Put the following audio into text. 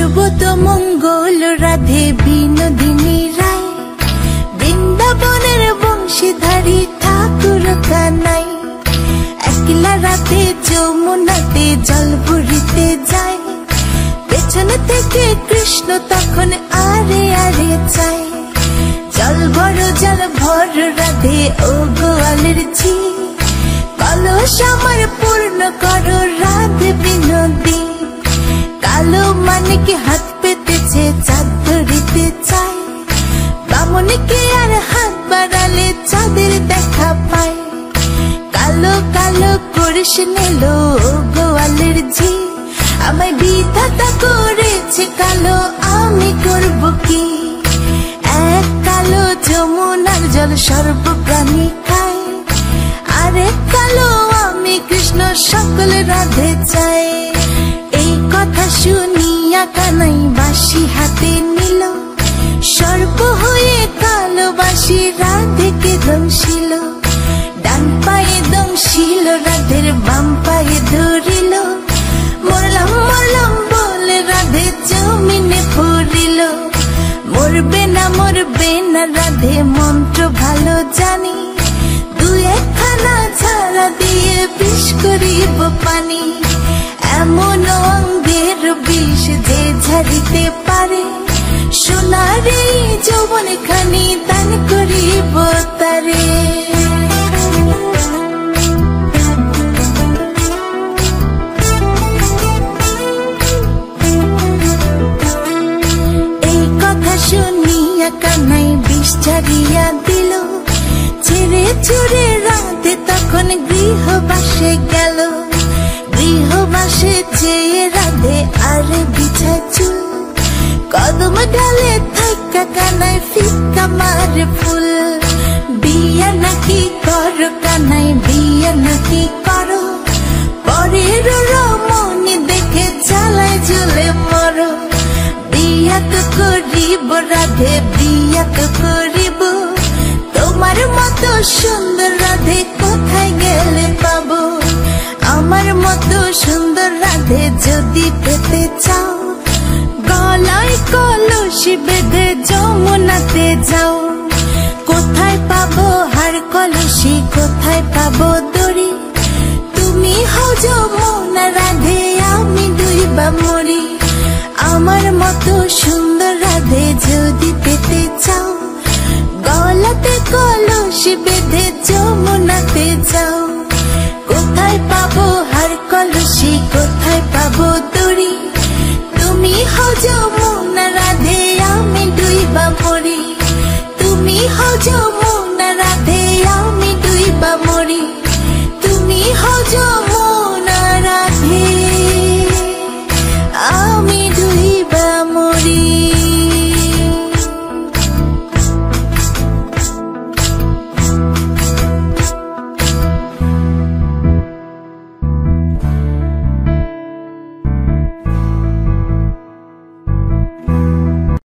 নিত্য মঙ্গল রাধে বিনোদিনী রায়। বৃন্দাবনের বংশীধারী ঠাকুর কানাই। একলা রাতে যমুনাতে জল ভরিতে যায়। পেছনে থেকে কৃষ্ণ তখন আরে আরে চায়। জল ভর জল ভর, রাধে ও গোয়ালের ঝি। কলস আমার পূর্ণ করো, রাধে বিনোদী কালো মানিকে হাত পেতেছে, চাঁদ ধরিতে চায়। বামনিকে আর হাত বাড়ালে চাঁদের দেখা পায়। কালো কালো করিস নিল গোয়ালের ঝি। আমায় বিধাতা করেছে কালো, আমি করব কি? এক কালো যমুনার জল সর্ব প্রাণী খায়। আরেক কালো আমি কৃষ্ণ, সকল রাধে চাই। কানাই বাসি হাতে নিল। সর্ব হয়ে কালো বাসি রাধেকে দংশিল ডান পায়ে দংশিল, রাধের বাম পায়ে ধরিল। মরলাম মরলাম বলে রাধে জমিনে পড়িল মরবে না মরবে না রাধে, মন্ত্র ভালো জানি। দু একখানা ছাড়া দিয়ে বিষ করিব পানি। এমন ঝাড়িতে পারে। সোনার যৌবন খানি দান করিব তারে। এই কথা শুনিয়া কানাই বিষ ছাড়িয়া দিল। ছেড়ে ছুড়ে রাতে তখন গৃহবাসে গেল। গৃহবাসে চেয়ে রাধে আরে কদম ডালে থাকা কানাই ফিকা মারে ফুল বিয়া নাকি করো কানাই বিয়া নাকি করো পরের রমণী দেখে চালায় জ্বলে মরো বিয়া তো করিব রাধে বিয়া তো করিব তোমার মতো সুন্দর রাধে কোথায় গেলে পাবো? আমার মতো সুন্দর রাধে যদি পেতে চাও। কলসি বেঁধে যমুনাতে যাও। কোথায় পাবো হার কলসি, কোথায় পাবো দড়ি? তুমি হও যমুনা রাধে, আমি দুইবা মরি। আমার মতো সুন্দর রাধে যদি পেতে চাও, গলাতে কলসি বেঁধে যমুনাতে যাও। কোথায় পাবো হার কলসি 好久不